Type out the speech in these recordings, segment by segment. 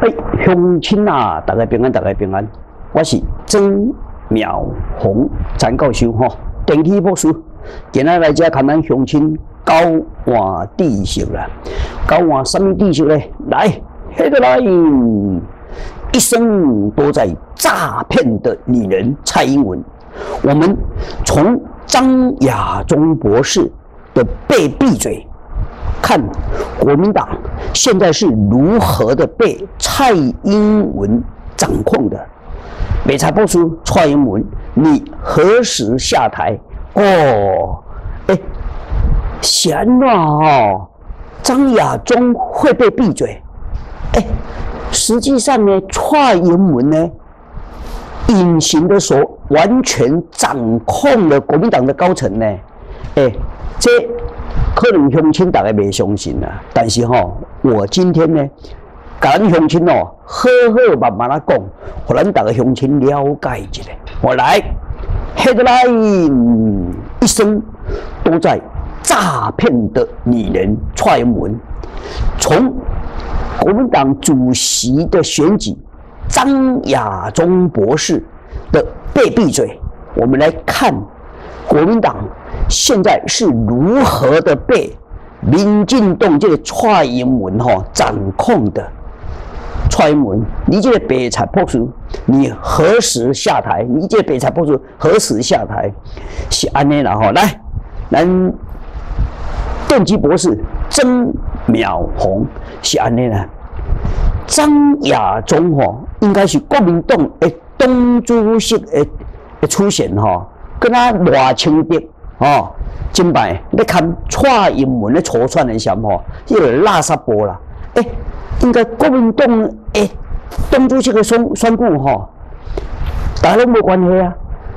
哎，乡亲啊，大家平安，大家平安。我是曾妙红陈教授吼，电梯博士。今仔来遮看咱乡亲交换知识啦，交换什么知识呢？来，黑个来，一生都在诈骗的女人蔡英文。我们从张亚中博士的被闭嘴。看国民党现在是如何的被蔡英文掌控的？美财报出蔡英文，你何时下台？哦，哎，闲了哦，张亚中会被闭嘴？哎，实际上呢，蔡英文呢，隐形的说完全掌控了国民党的高层呢？哎，这。可能乡亲大家未相信啦，但是吼，我今天呢，甲咱乡亲哦，好好慢慢啊讲，互咱大家乡亲了解一下。我来，headline，一生都在诈骗的女人踹门，从国民党主席的选举，张亚中博士的被闭嘴，我们来看国民党。现在是如何的被民进党这个蔡英文哈掌控的？蔡英文，你这个北财博士，你何时下台？你这个北财博士何时下台？是安尼啦哈，来，咱电机博士曾淼红是安尼啦，张亚中哈应该是国民党的党主席的的出现哈，跟他赖清德。哦，今摆你看蔡英文的筹算的什么？迄个垃圾波啦，哎，应该国民党诶，党主席个宣宣布吼，大家无关系啊，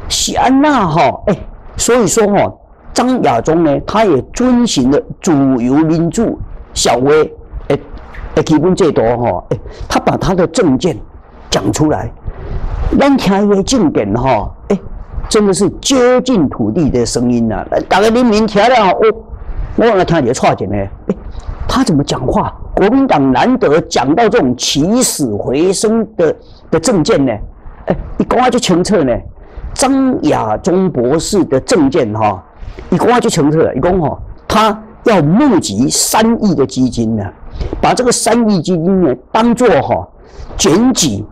是安那吼，哎，所以说吼，张亚中呢，他也遵循了自由民主小微诶诶基本制度吼，诶，他把他的政见讲出来，咱听伊个证件吼，真的是接近土地的声音呐！大家人民听了哦，我来听你的话讲呢。哎，他怎么讲话？国民党难得讲到这种起死回生的的政见呢？哎，一讲话就清楚呢。张亚中博士的政见哈，一讲话就清楚了。一讲哈，他要募集三亿的基金呢，把这个三亿基金呢当做哈卷举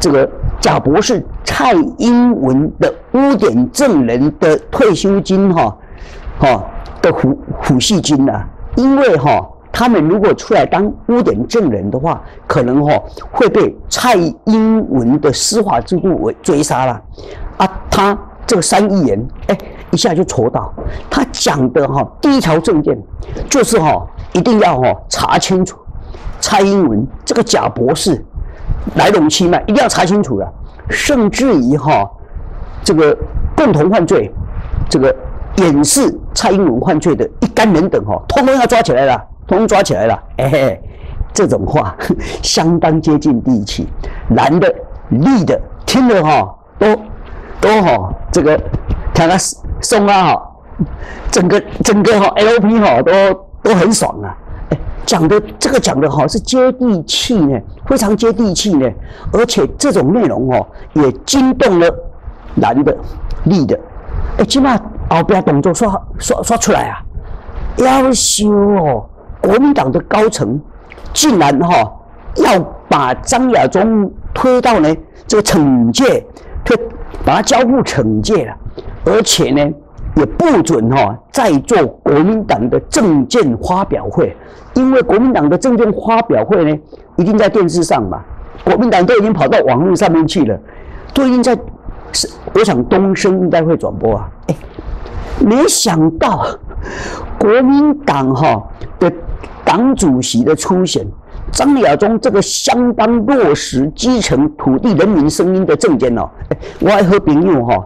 这个贾博士。蔡英文的污点证人的退休金，哈，哈的抚抚恤金呐，因为哈，他们如果出来当污点证人的话，可能哈会被蔡英文的司法制度为追杀了，啊，他这个三亿元，哎，一下就戳到，他讲的哈第一条证件就是哈一定要哈查清楚蔡英文这个假博士来龙去脉，一定要查清楚了。甚至于哈，这个共同犯罪，这个掩饰蔡英文犯罪的一干人等哈，通通要抓起来了，通通抓起来了。哎，这种话相当接近地气，男的、绿的，听了哈都都哈这个听他松啊哈，整个整个哈 LP 哈都都很爽啊。讲的这个讲的哈是接地气呢，非常接地气呢，而且这种内容哦也惊动了男的、女的，哎，起码后边动作刷刷刷出来啊，要修哦，国民党的高层竟然哈要把张亚中推到呢这个惩戒，推把他交付惩戒了，而且呢。也不准哈再做国民党的政见发表会，因为国民党的政见发表会呢，一定在电视上嘛。国民党都已经跑到网络上面去了，都已经在是，我想东升应该会转播啊。哎，没想到国民党哈的党主席的出现，张亚中这个相当落实基层土地人民声音的政见哦，哎，我还和朋友哈。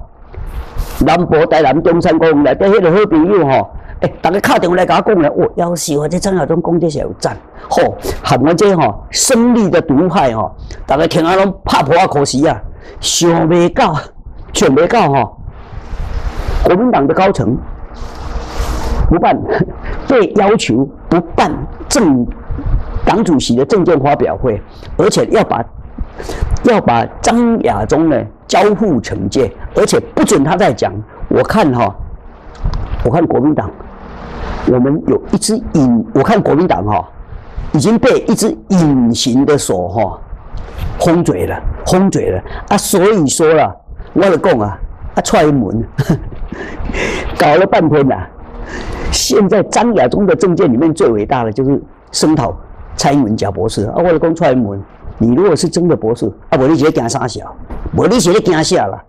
南部台南中山公园内底迄个好朋友吼，诶，大家敲电话来甲我讲咧，哦，要死我这张亚中讲这些有赞，吼，含我这吼胜利的独派吼，大家听啊拢拍破啊可惜啊，想未到，想未到吼，国民党的高层不办，被要求不办政党主席的政见发表会，而且要把要把张亚中呢交付惩戒，而且不准他再讲。我看哈，我看国民党，我们有一只隐，我看国民党哈已经被一只隐形的手哈封嘴了，封嘴了啊！所以说了，我的讲啊，啊踹门，搞了半天呐。现在张亚中的政见里面最伟大的就是声讨蔡英文假博士啊！我的讲踹门，你如果是真的博士啊，我你直接惊傻小，我你直接惊吓了。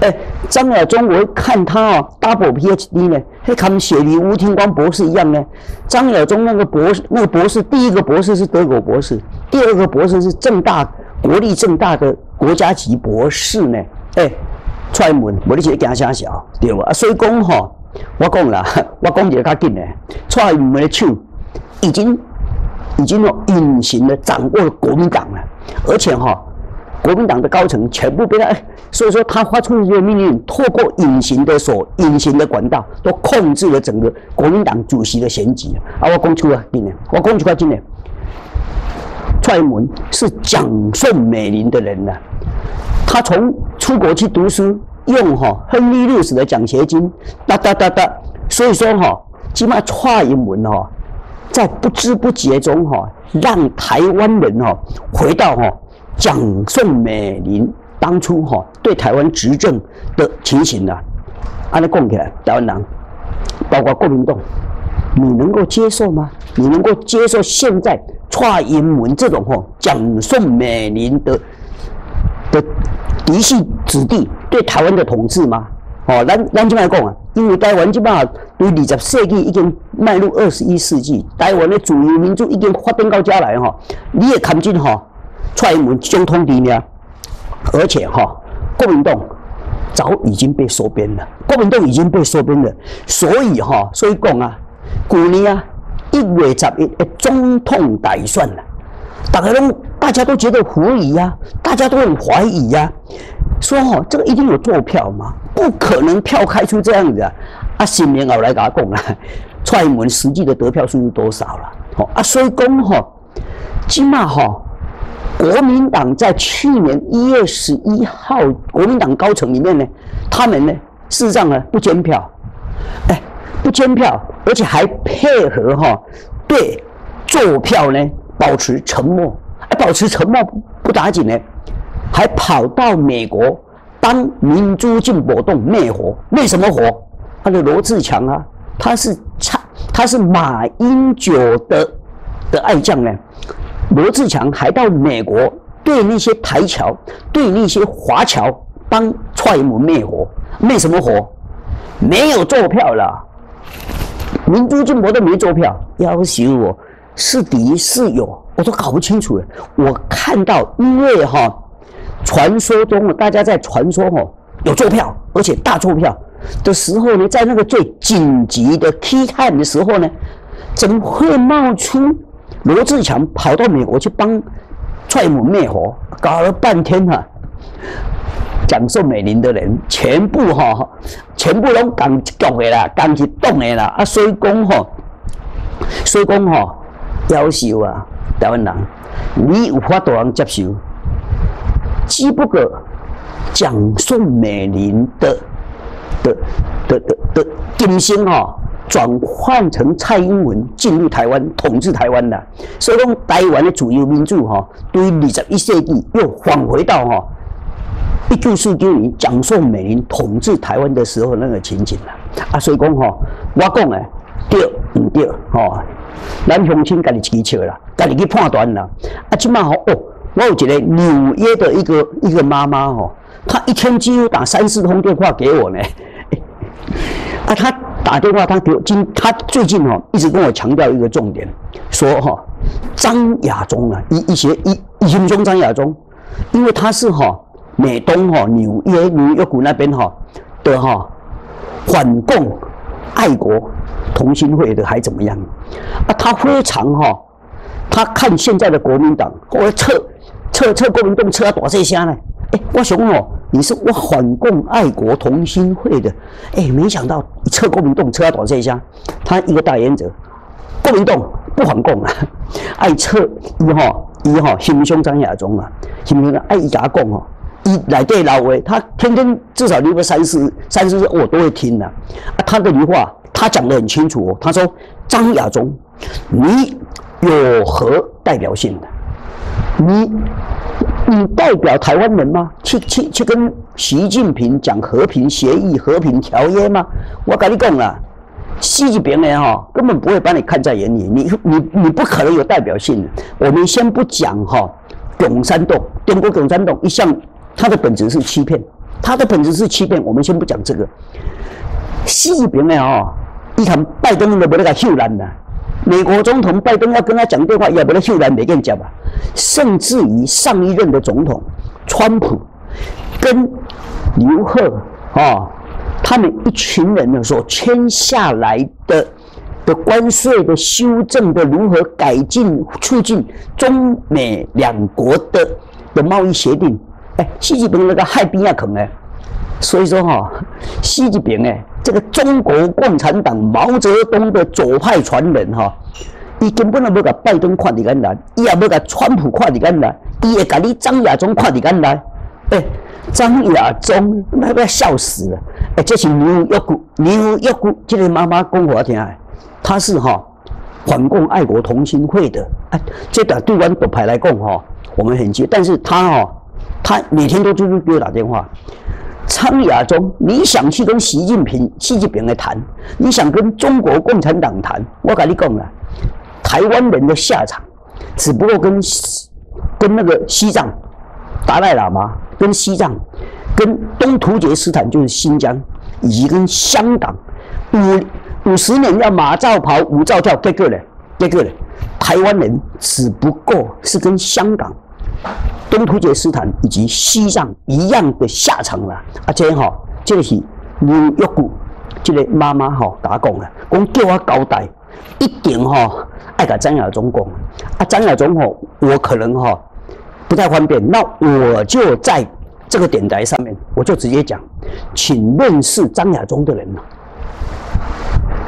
哎，张亚中，我看他哦，double PhD 呢，还跟雪梨吴廷光博士一样呢。张亚中那个博士，那个博士，第一个博士是德国博士，第二个博士是正大国立正大的国家级博士呢。哎，踹门，我你直接惊吓笑，对无？啊，所以讲吼。我讲啦，我讲一个较紧的，蔡英文的手已经已经哦隐形的掌握了国民党了，而且哈，国民党的高层全部被他，所以说他发出一个命令，透过隐形的手、隐形的管道，都控制了整个国民党主席的选举啊！我讲出来紧的，我讲出来紧的，蔡英文是讲宋美龄的人呐，他从出国去读书。用哈亨利六世的奖学金，哒哒哒哒，所以说哈，起码蔡英文哈，在不知不觉中哈，让台湾人哈回到哈蒋宋美龄当初哈对台湾执政的情形了。按你讲起来，台湾人包括国民党，你能够接受吗？你能够接受现在蔡英文这种哈蒋宋美龄的的？嫡系子弟对台湾的统治吗？哦，咱咱这么讲啊，因为台湾即摆对二十世纪已经迈入二十一世纪，台湾的主流民主已经发展到家来哈，你也看见哈，蔡英文总统里面，而且哈，国民党早已经被收编了，国民党已经被收编了，所以哈，所以讲啊，去年啊一月十一的总统大选了。大家都大家都觉得狐疑呀，大家都很怀疑呀，说哦，这个一定有坐票吗？不可能票开出这样子啊！啊，新年后来给他讲了，蔡英文实际的得票数是多少了？哦啊，所以讲哈，起码哈，国民党在去年一月十一号，国民党高层里面呢，他们呢，事实上呢不监票，哎，不监票，而且还配合哈，对坐票呢。保持沉默，还保持沉默不打紧呢，还跑到美国帮民主进步动灭火，灭什么火？他的罗志强啊，他是差，他是马英九的的爱将呢。罗志强还到美国对那些台侨、对那些华侨帮踹门灭火，灭什么火？没有坐票了，民主进博都没坐票，要挟我。是敌是友，我都搞不清楚了。我看到，因为哈，传说中大家在传说哈有坐票，而且大坐票的时候呢，在那个最紧急的 key time 的时候呢，怎么会冒出罗志强跑到美国去帮踹门灭火？搞了半天哈，讲宋美龄的人全部哈，全部都讲讲的啦，讲去动的啦啊，所以讲哈，所以讲哈。要求啊，台湾人，你有法度人接受？只不过蒋宋美龄的的的的的金星哈，转换成蔡英文进入台湾统治台湾的，所以讲台湾的主要民主哈，对二十一世纪又返回到哈一九四九年蒋宋美龄统治台湾的时候那个情景了啊，所以讲哈，我讲诶，对唔对？吼？咱乡亲家己自己笑啦，家己去判断啦。啊，即马吼哦，我有一个纽约的一个一个妈妈吼，她一天几乎打三四通电话给我呢。啊，她打电话，他给我今他最近哈一直跟我强调一个重点，说哈张亚中啊，一一些一一心中张亚中，因为他是哈美东哈纽约纽约谷那边哈的哈反共。爱国同心会的还怎么样？啊，他非常哈，他看现在的国民党，我撤撤撤国民党撤到大这下呢？哎，我想哦，你是我反共爱国同心会的，哎，没想到撤国民党撤到大这下，他一个代言者，国民党不反共啊，爱撤伊吼伊吼心胸张亚中啊，心胸爱伊甲讲吼，伊内底老话，他天天至少留个三四三四我都会听的。他的句话，他讲的很清楚哦。他说：“张亚中，你有何代表性的？你你代表台湾人吗？去去去跟习近平讲和平协议、和平条约吗？我跟你讲啊。”习近平呢？哈，根本不会把你看在眼里。你你你不可能有代表性的。我们先不讲哈，共产党，中国共产党一向它的本质是欺骗，它的本质是欺骗。我们先不讲这个。习近平呢？哈，一看拜登都不那个秀兰的，美国总统拜登要跟他讲电话，也不能秀兰没跟你讲吧？甚至于上一任的总统川普跟刘鹤啊。他们一群人呢，所签下来的的关税的修正的如何改进促进中美两国的的贸易协定？哎，习近平那个害边亚肯哎，所以说哈，习近平哎，这个中国共产党毛泽东的左派传人哈，伊根本都无甲拜登看伫眼内，伊也无甲川普看伫眼内，伊会甲你张亚中看伫眼内，哎。张亚中，那要笑死了！哎，这是牛约古，牛约古，这个妈妈讲我听哎，他是哈反共爱国同心会的，哎，这个对湾独派来讲哈，我们很接，但是他哈，他每天都就是给我打电话。张亚中，你想去跟习近平、习近平来谈，你想跟中国共产党谈，我跟你讲了，台湾人的下场，只不过跟跟那个西藏达赖喇嘛。跟西藏、跟东突厥斯坦就是新疆，以及跟香港，五五十年要马照跑，舞照跳，这个呢？这个呢？台湾人只不过是跟香港、东突厥斯坦以及西藏一样的下场了。啊，这哈，这个是牛约古，这个妈妈哈打讲了，讲叫我交代，一定哈爱甲张亚中讲。啊，张亚中吼，我可能哈。不太方便，那我就在这个点台上面，我就直接讲，请认识张亚中的人呐，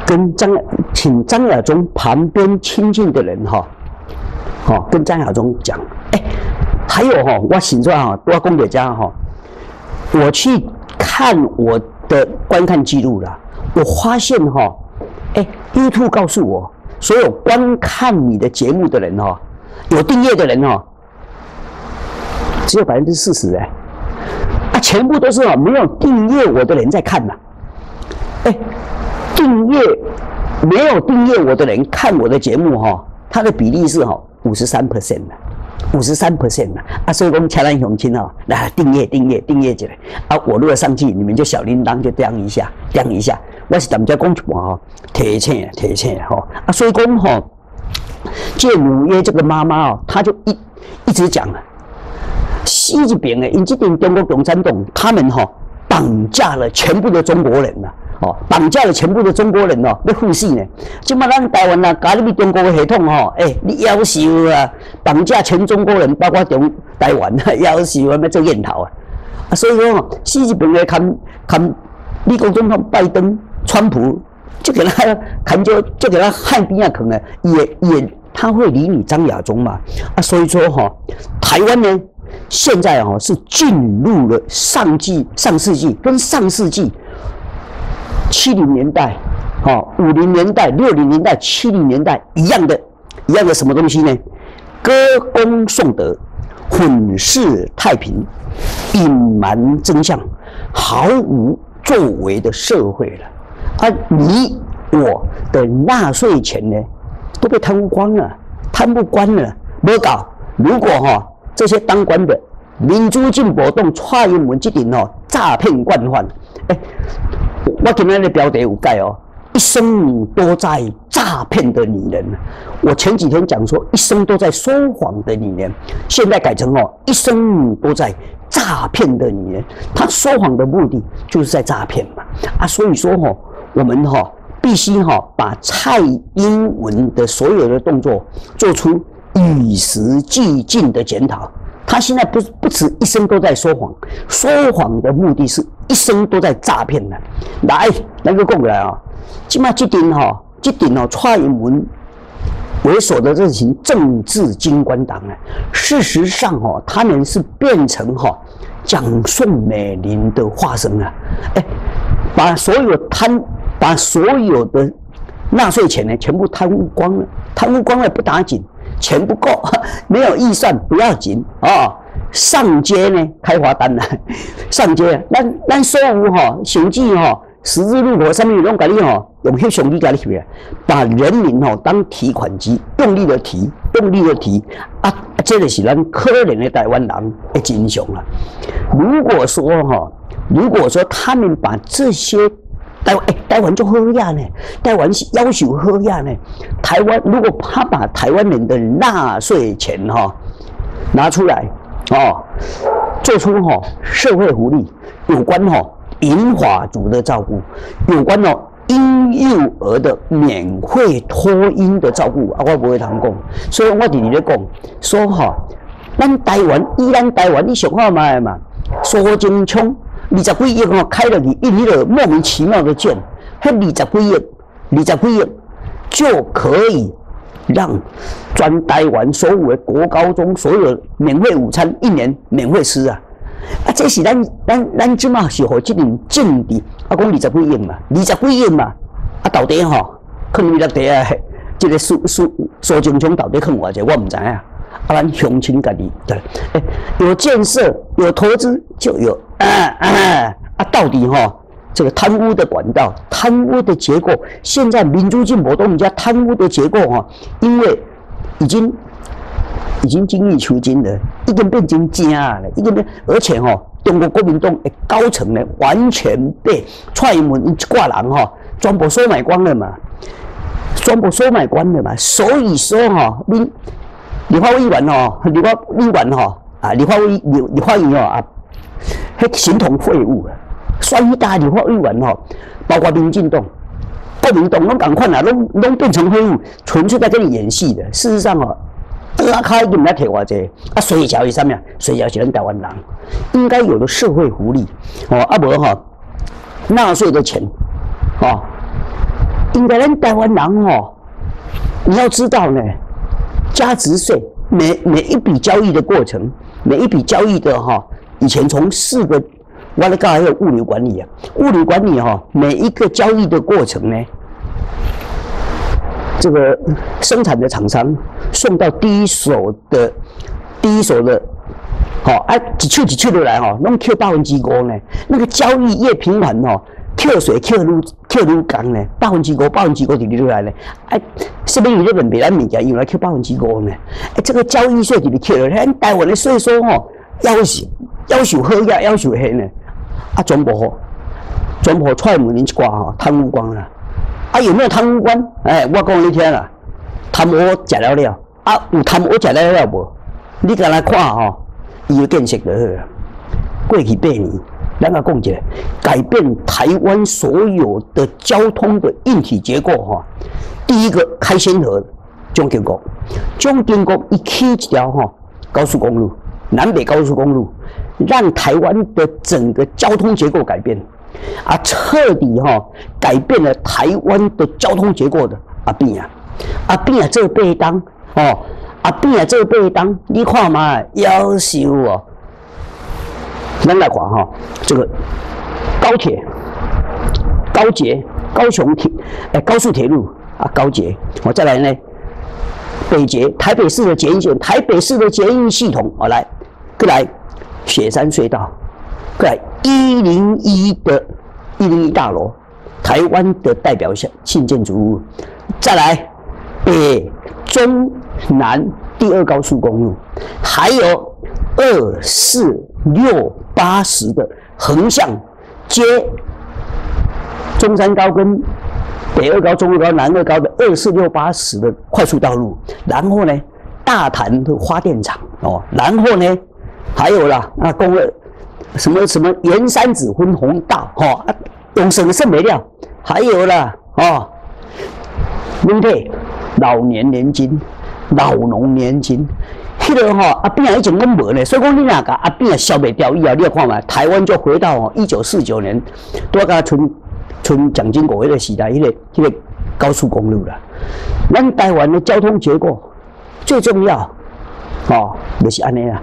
跟张，请张亚中旁边亲近的人哈，好，跟张亚中讲，哎，还有哈，我现在哈，多公给家哈，我去看我的观看记录了，我发现哈，哎，YouTube 告诉我，所有观看你的节目的人哈，有订阅的人哈。只有百分之四十哎，啊，全部都是啊，没有订阅我的人在看呐，哎，订阅没有订阅我的人看我的节目哈，它的比例是哈五十三 percent 的，五十三 percent 啊，所以我们乔兰雄亲哦，来订阅订阅订阅起来啊，我如果上去，你们就小铃铛就叮一下，叮一下，我是咱们家公主啊，提醒提醒哈啊，所以讲哈，这纽约这个妈妈哦，她就一一直讲啊。习近平诶，因这边中国共产党，他们哈绑架了全部的中国人呐，哦，绑架了全部的中国人哦，要复死呢。即嘛，咱台湾啊，加入中国的系统哦，诶，你要求啊，绑架全中国人，包括中台湾啊，要求我们做烟头啊。啊，所以说，习近平来看看美国总统拜登、川普，就给他看就就给他汉兵啊，可能也也他会理你张亚中嘛。啊，所以说哈，台湾呢？现在哦，是进入了上纪上世纪，跟上世纪七零年代、哦五零年代、六零年代、七零年代一样的，一样的什么东西呢？歌功颂德、混世太平、隐瞒真相、毫无作为的社会了。而你我的纳税钱呢，都被贪污光了，贪不光了，没搞。如果哈。这些当官的民主进步党蔡英文这顶哦诈骗惯犯，哎，我今天的标题有改哦，一生都在诈骗的女人。我前几天讲说一生都在说谎的女人，现在改成哦一生都在诈骗的女人。她说谎的目的就是在诈骗嘛啊，所以说哈，我们哈必须哈把蔡英文的所有的动作做出。与时俱进的检讨，他现在不不止一生都在说谎，说谎的目的是一生都在诈骗呢。来，那个过来啊，起码这点哈，这点哦，蔡英文为首的这群政治金官党呢，事实上哈，他们是变成哈蒋宋美龄的化身啊！哎，把所有贪，把所有的纳税钱呢，全部贪污光了，贪污光了不打紧，钱不够，没有预算不要紧啊，上街呢开罚单了，上街，咱咱所有哈行迹哈。十字路口上面有种概念哦，用些兄弟家里去，把人民哈当提款机，用力的提，用力的提啊，这个是咱可怜的台湾人的真相啊。如果说哈，如果说他们把这些台湾哎，台湾就喝亚呢，台湾是要求喝亚呢，台湾如果他把台湾人的纳税钱哈拿出来哦，做出哈社会福利有关哈。银发族的照顾，有关哦婴幼儿的免费托婴的照顾，啊，我不会谈讲，所以我弟弟咧讲，说哈，咱台湾依然台湾，你想看嘛嘛，苏金昌二十几亿哦开了你印尼的莫名其妙的券，迄二十几亿，二十几亿就可以让专台湾所有的国高中所有免费午餐一年免费吃啊。啊，这是咱咱咱即马是互即种政治，啊，讲二十几亿嘛，二十几亿嘛，啊，到底吼，可能落地啊，即个苏苏苏金昌到底坑偌济，我毋知影。啊，咱乡亲家己对，诶，有建设有投资就有啊啊啊，到底吼，这个贪污的管道、贪污的结果，现在民主进步党人家贪污的结果吼，因为已经。已经精益求精了，已经变成假了，已经变，而且哈，中国国民党的高层呢，完全被蔡英文一挂人哈，全部收买光了嘛，全部收买光了嘛，所以说哈，你立法委员哦，立法委员哦，啊，立法委立立法委员啊，迄形同废物啊，所以大立法委员哦，包括民进党、国民党拢赶快啦，拢拢变成废物，纯粹在跟你演戏的，事实上哦。阿卡已经唔来提我这，啊，水饺是啥物啊？水饺是咱台湾人应该有的社会福利哦，啊无哈纳税的钱哦，应该咱台湾人哦，你要知道呢，加值税每每一笔交易的过程，每一笔交易的哈，以前从四个，我咧讲还有物流管理啊，物流管理哈，每一个交易的过程呢。这个生产的厂商送到第一手的，第一手的，好，哎，几处几处都来哈，弄 Q 八分之五呢？那个交易越频繁哈，Q 水 Q 路 Q 路港呢，八分之五八分之五就流出来呢？哎，是不是日本别来物件用来 Q 八分之五呢？哎，这个交易税就你扣了，哎，台湾的税收哈，要求要求黑呀，要求黑呢？啊，全部好，全部踹门人一挂哈，贪污光了。啊，有没有贪污官？哎，我讲你听啦，贪污吃了了，啊，有贪污吃了了无？你甲来看吼，伊个建设就好啊。过去八年，咱个讲一下，改变台湾所有的交通的硬体结构哈。第一个开先河，中建国，中建国一起一条哈高速公路，南北高速公路，让台湾的整个交通结构改变。啊，彻底哈改变了台湾的交通结构的阿扁啊，阿扁啊，这个被当哦，阿扁啊，这个被当，你看嘛，要求哦，咱来看哈，这个高铁、高捷、高雄铁哎高速铁路啊，高捷，我再来呢，北捷，台北市的捷运线，台北市的捷运系统，我来，过来雪山隧道。过来一零一的一零一大楼，台湾的代表性性建筑物，再来北中南第二高速公路，还有二四六八十的横向接中山高跟北二高、中二高、南二高的二四六八十的快速道路，然后呢，大潭的发电厂哦，然后呢，还有啦，那，公二。什么什么沿山子分红道，哈，用什么剩没料？还有啦，哦，农配老年年金、老农年金，迄个吼阿扁一直拢无呢，所以讲你那个阿扁消灭掉以后，你要看嘛，台湾就回到哦一九四九年，多个存存蒋经国迄个时代，迄个迄个高速公路了。咱台湾的交通结构最重要，哦，就是安尼啊。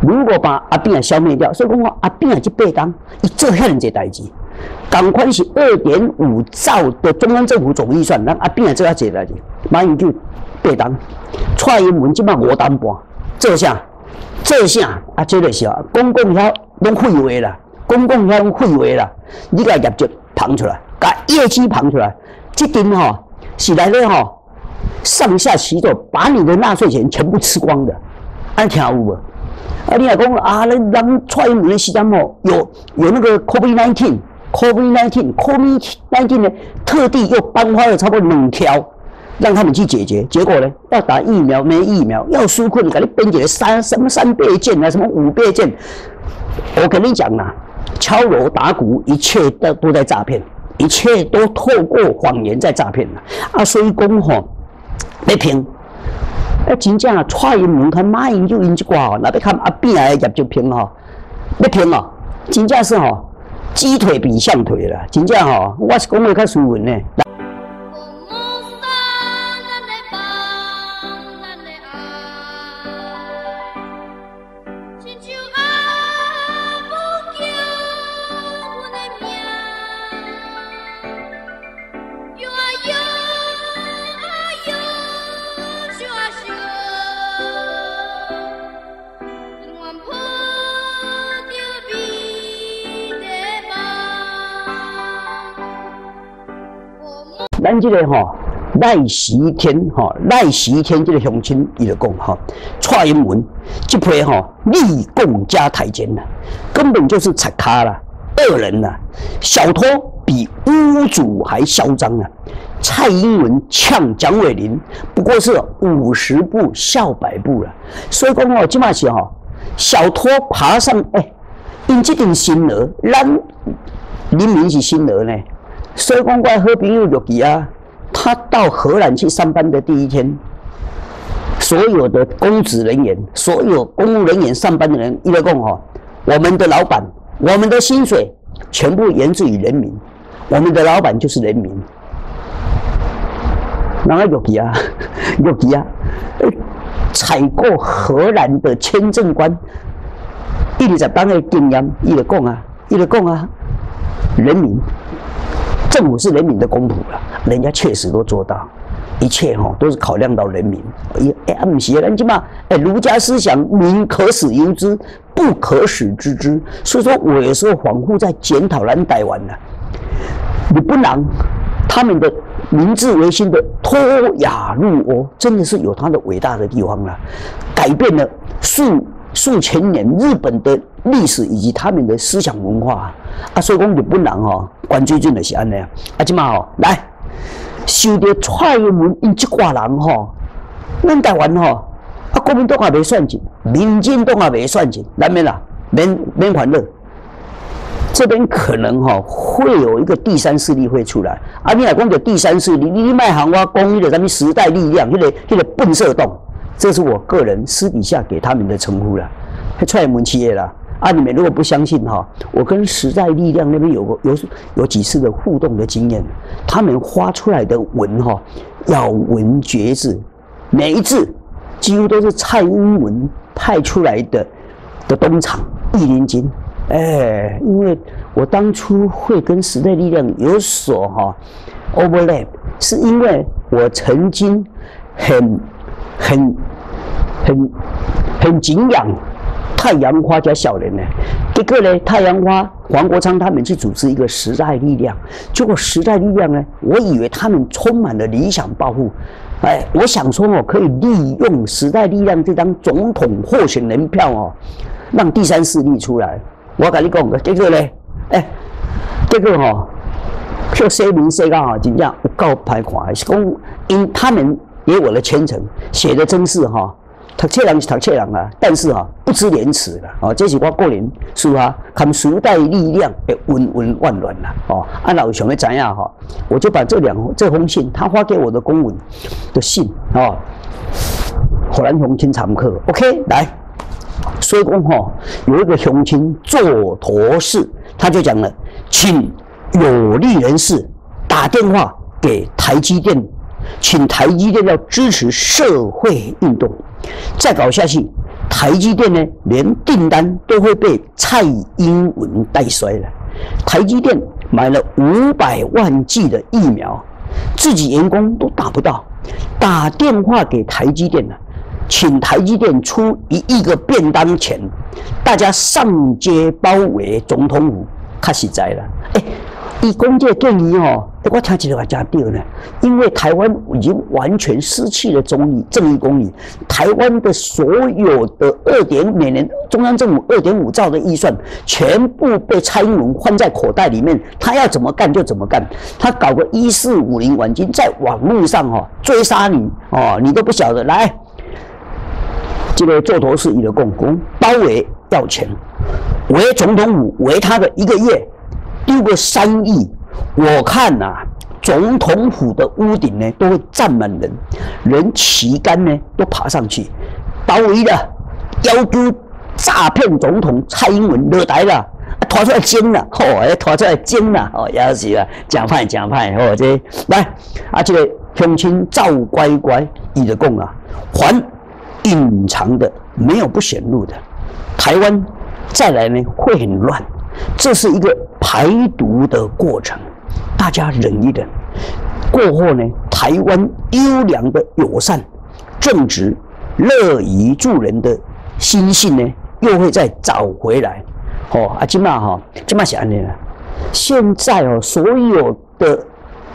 如果把阿扁消灭掉，所以讲阿扁去背当，伊做遐尼济代志，赶快是二点五兆的中央政府总预算，让阿扁做遐济代志，马英九背当，蔡英文即摆五担半，做啥？做啥？啊，这个是啊，公共遐拢废话啦，公共遐拢废话啦，你甲业绩捧出来，甲业绩捧出来，这点吼是来咧吼，上下其手，把你的纳税钱全部吃光的，安听有无？啊，你来讲啊，咱咱蔡英文的时间吼，有有那个 COVID nineteen，COVID nineteen，COVID nineteen 呢，特地又颁发了差不多两条，让他们去解决。结果呢，要打疫苗没疫苗，要纾困，给你编解三什么三倍券啊，什么五倍券。我跟你讲啦，敲锣打鼓，一切都都在诈骗，一切都透过谎言在诈骗。啊，所以讲吼，别拼。啊，真正蔡英文看马英九因即挂吼，那要看阿扁的业绩平吼，要平哦，真正是吼，鸡腿比象腿啦，真正吼，我是讲话较斯文呢。咱这个吼赖习天吼赖习天这个乡亲伊就讲吼蔡英文这批吼立共加台奸呐，根本就是贼卡啦，恶人呐，小偷比屋主还嚣张啊！蔡英文呛蒋伟林不过是五十步笑百步了，所以讲哦，即嘛是吼小偷爬上哎，因这顶新额，咱人民是新额呢。所以讲，我好朋友玉吉啊，他到荷兰去上班的第一天，所有的公职人员、所有公务人员上班的人，一来讲哈，我们的老板，我们的薪水全部源自于人民，我们的老板就是人民。哪个玉吉啊？玉吉啊！采购荷兰的签证官，一直在当个经验，一来讲啊，一来讲啊，人民。政府是人民的公仆了，人家确实都做到，一切哈都是考量到人民。哎，哎，唔是，咱起码哎，儒家思想，民可使由之，不可使知之。所以说，我有时候恍惚在检讨咱台湾呢，你不能他们的明治维新的脱亚入欧，真的是有它的伟大的地方啊，改变了数数千年日本的历史以及他们的思想文化啊，所以讲日本人哦。关最近就是安尼啊！啊，即嘛吼，来，受到蔡英文因即挂人吼，恁台湾吼，啊，国民党也未算进，民进党也未算进，难免啦，免免烦恼。这边可能哈会有一个第三势力会出来，啊，你来讲个第三势力，你你卖行我讲迄个咱们时代力量，迄个迄个笨色洞，这是我个人私底下给他们的称呼了，蔡英文企业啦。啊，你们如果不相信哈，我跟时代力量那边有过有有几次的互动的经验，他们发出来的文哈，咬文嚼字，每一字几乎都是蔡英文派出来的的东厂一林金，哎，因为我当初会跟时代力量有所哈 overlap，是因为我曾经很很很很敬仰。太阳花加小人呢？结果呢？太阳花黄国昌他们去组织一个时代力量，结果时代力量呢？我以为他们充满了理想抱负，哎，我想说哦，可以利用时代力量这张总统候选人票哦，让第三势力出来。我跟你讲个，结果呢？哎，这个哈，就说明说个哈，真正有够歹看，是讲因他们给我的前程写的真是哈。读册人是读册人啊，但是哈不知廉耻的哦，这是我个人是啊，看时代力量的温温万乱啦哦。按老想要怎样哈，我就把这两这封信，他发给我的公文的信哦，荷兰雄亲常客，OK 来，所以讲哈，有一个雄亲做头事，他就讲了，请有利人士打电话给台积电，请台积电要支持社会运动。再搞下去，台积电呢，连订单都会被蔡英文带衰了。台积电买了五百万剂的疫苗，自己员工都打不到，打电话给台积电了，请台积电出一亿个便当钱，大家上街包围总统府，卡实在了。哎。以公界建议哦，我听起来加对呢，因为台湾已经完全失去了中立正义公义，台湾的所有的二点每年中央政府二点五兆的预算，全部被蔡英文放在口袋里面，他要怎么干就怎么干，他搞个一四五零晚金，在网络上哈追杀你哦，你都不晓得来，这个做头是你的共工包围要钱，围总统府围他的一个月。丢个三亿，我看呐，总统府的屋顶呢都会站满人，人旗杆呢都爬上去，包围了，要求诈骗总统蔡英文落台了，拖出来煎了，嚯，拖出来煎了，哦，要死了，讲派讲派，哦，这来，啊，这个乡亲赵乖乖，伊的讲啊，还隐藏的没有不显露的，台湾再来呢会很乱。这是一个排毒的过程，大家忍一忍。过后呢，台湾优良的友善、正直、乐于助人的心性呢，又会再找回来。哦，啊，今嘛哈，今嘛想你了。现在哦，所有的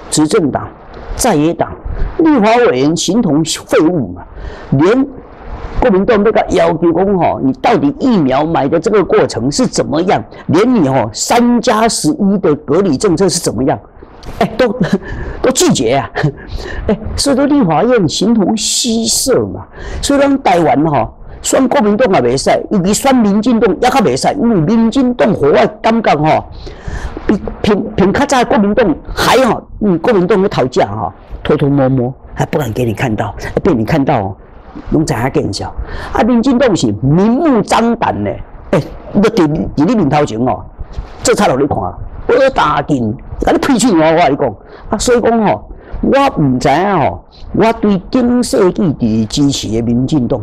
执政党、在野党、立法委员形同废物嘛，连。国民党那个要求讲吼，你到底疫苗买的这个过程是怎么样？连你吼三加十一的隔离政策是怎么样？哎，都 都拒绝啊！哎，所以说立法院形同虚设嘛。所以讲台湾哈，选国民党也未使，尤其选民进党也较未使，因为民进党和我感觉吼，比平平较早国民党还好，嗯，国民党的讨价哈，偷偷摸摸还不敢给你看到，被你看到。拢知影见效，啊！民进党是明目张胆的，诶，要伫伫你面头前哦，做差落你看，我打紧，甲你批气我，我甲你讲，啊，所以讲吼，我唔知影吼，我对顶世纪伫支持的民进党，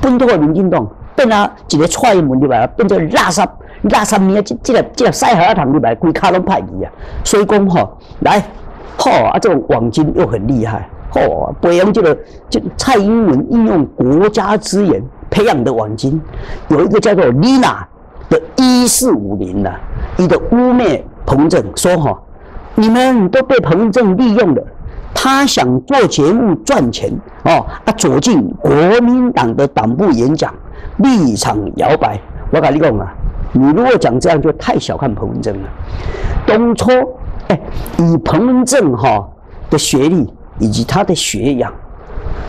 本土的民进党，变啊一个踹门入来，变做垃圾，垃圾面啊，即即个即个西河啊，糖入来，规卡拢歹去啊，所以讲吼，来，吼啊，这种网金又很厉害。哦，北洋这个，就蔡英文运用国家资源培养的网军，有一个叫做丽娜的一四五零的，一个污蔑彭政说哈，你们都被彭政利用了，他想做节目赚钱哦，他走进国民党的党部演讲，立场摇摆。我跟你讲啊，你如果讲这样，就太小看彭政了。当初哎，以彭政哈的学历。以及他的学养，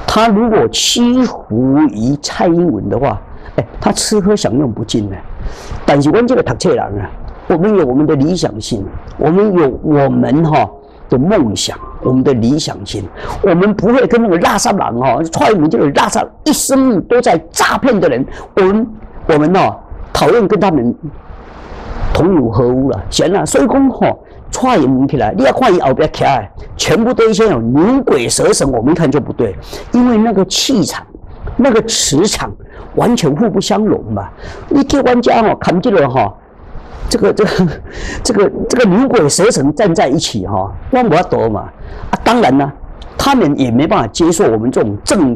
他如果屈服于蔡英文的话，哎，他吃喝享用不尽呢。但是我们这个读册人啊，我们有我们的理想性，我们有我们哈的梦想，我们的理想性，我们不会跟那个拉萨人哈，蔡英文这个拉萨一生都在诈骗的人，我们我们哦讨厌跟他们同流合污了，行了，所以讲哈。踹门起来，你要看伊后边起来，全部都一些有牛鬼蛇神，我们一看就不对，因为那个气场、那个磁场完全互不相容嘛。你台湾家哦，看这个哈，这个这个这个这个牛鬼蛇神站在一起哈，我不要躲嘛。啊，当然呢，他们也没办法接受我们这种正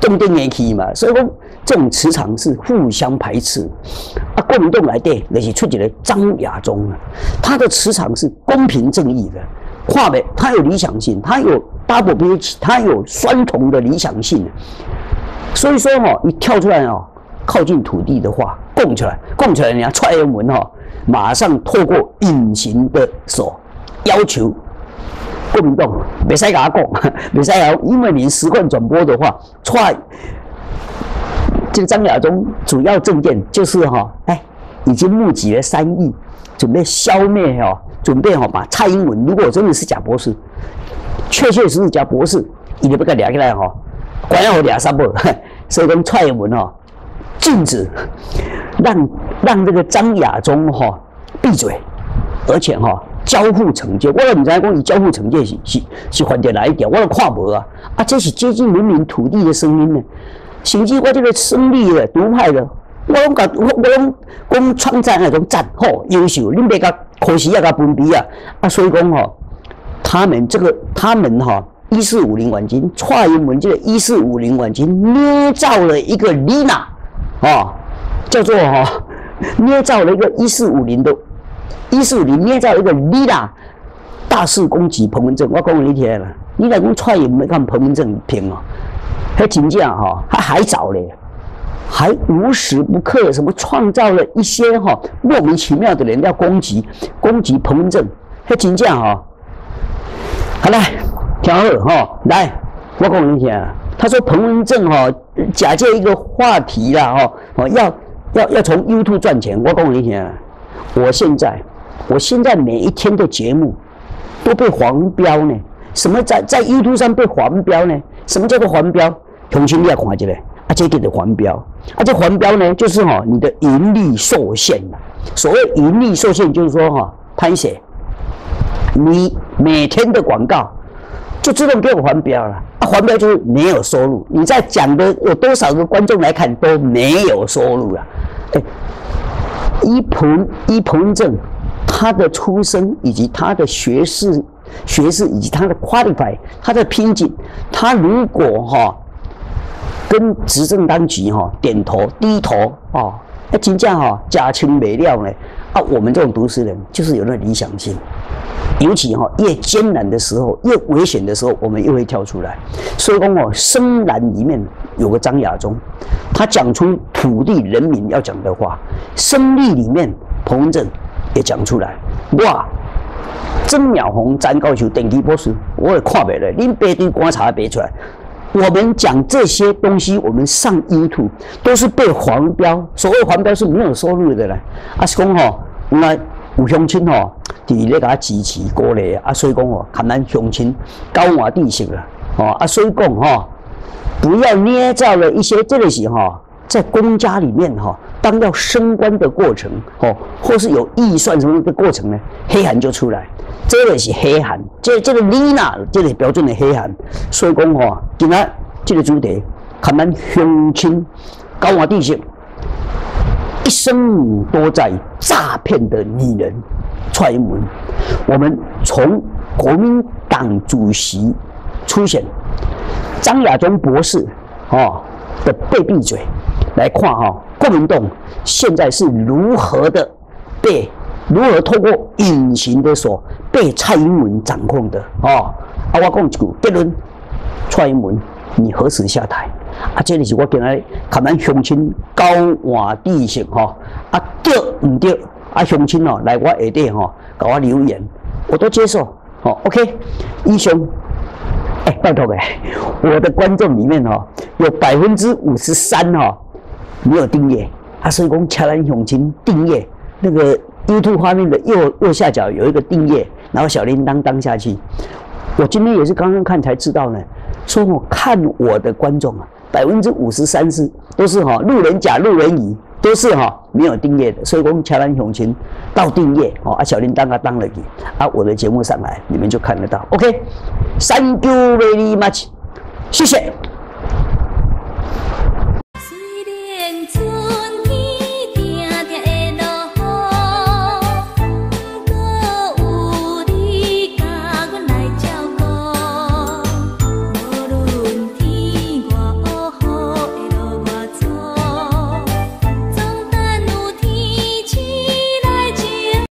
正电眼气嘛，所以说。这种磁场是互相排斥。啊，国民党来电那是出来张亚中啊，他的磁场是公平正义的，跨的他有理想性，他有 double B，他有双重的理想性。所以说哈，你跳出来哦，靠近土地的话，供出来，供出来，人家蔡英文哈，马上透过隐形的手要求国民党别使他讲，别使他，因为你实况转播的话，踹。这个张亚中主要证件就是哈，哎，已经募集了三亿，准备消灭哈，准备哈把蔡英文，如果真的是假博士，确确实实假博士，一定不给他起来哈，管我俩三步，所以跟蔡英文哈禁止，让让这个张亚中哈闭嘴，而且哈交互惩戒，我都唔知讲伊交互惩戒是是是犯着哪一点，我都看无啊！啊，这是接近人民土地的声音呢。甚至我这个胜利的独派的，我拢甲我我拢讲创战那种战好优秀，恁别甲可惜啊，甲分比啊！啊，所以讲吼，他们这个他们哈一四五零晚金，蔡英文这个一四五零晚金捏造了一个丽娜啊，叫做哈捏造了一个一四五零的。一四五零捏造一个你啦，大肆攻击彭文正，我讲你听了，你来讲蔡英文看彭文正平哦，还真正哈，还还早嘞，还无时不刻什么创造了一些哈莫名其妙的人要攻击攻击彭文正，还真正哈，好来，听好哈，来，我讲你听，他说彭文正哈假借一个话题啦哈，哦要要要从 YouTube 赚钱，我讲你听，我现在。我现在每一天的节目都被黄标呢？什么在在 YouTube 上被黄标呢？什么叫做黄标？重新你要看一下，啊，这个的黄标，啊，这黄标呢，就是哈，你的盈利受限。所谓盈利受限，就是说哈，潘写，你每天的广告就自动给我黄标了。啊，黄标就是没有收入。你在讲的有多少个观众来看都没有收入了。哎，一彭一彭正。他的出身以及他的学士、学士以及他的 qualify，他的拼劲，他如果哈跟执政当局哈点头低头啊，那真正哈假情没料呢啊，我们这种读书人就是有那理想性，尤其哈越艰难的时候、越危险的时候，我们又会跳出来。所以讲哦，深蓝里面有个张亚中，他讲出土地人民要讲的话；胜利里面彭文正。也讲出来，哇！曾淼红、詹高球、电机博士，我也看不来。恁别对观察别出来。我们讲这些东西，我们上 YouTube 都是被黄标。所谓黄标是没有收入的嘞。啊，是讲吼，那有乡亲吼，伫咧甲支持鼓励啊，所以讲吼，看咱乡亲高瓦地势啦，哦啊，所以讲吼，不要捏造了一些这个是吼，在公家里面哈。当要升官的过程，哦，或是有预算什么的过程呢？黑函就出来，这个是黑函，这这个丽娜，这个标准的黑函。所以讲哦，今仔这个主题，看咱乡亲高华地形，一生多在诈骗的女人踹门。我们从国民党主席出现张亚中博士哦的被闭嘴来看哈。不能动现在是如何的被如何透过隐形的手被蔡英文掌控的？哦，啊，我讲一句结论：蔡英文，你何时下台？啊，这里是我今日看咱乡亲高换地形哈，啊对唔对？啊乡亲哦，来我下底哈，给我留言，我都接受。好，OK，英雄，哎，拜托呗，我的观众里面哦，有百分之五十三哦。没有订阅，啊，所以讲乔兰永清订阅那个 YouTube 画面的右右下角有一个订阅，然后小铃铛当下去。我今天也是刚刚看才知道呢，说我看我的观众啊，百分之五十三是都是哈路人甲、路人乙，都是哈没有订阅的。所以讲乔兰永清到订阅哦，啊小铃铛啊当了你，啊我的节目上来你们就看得到。OK，Thank you very much，谢谢。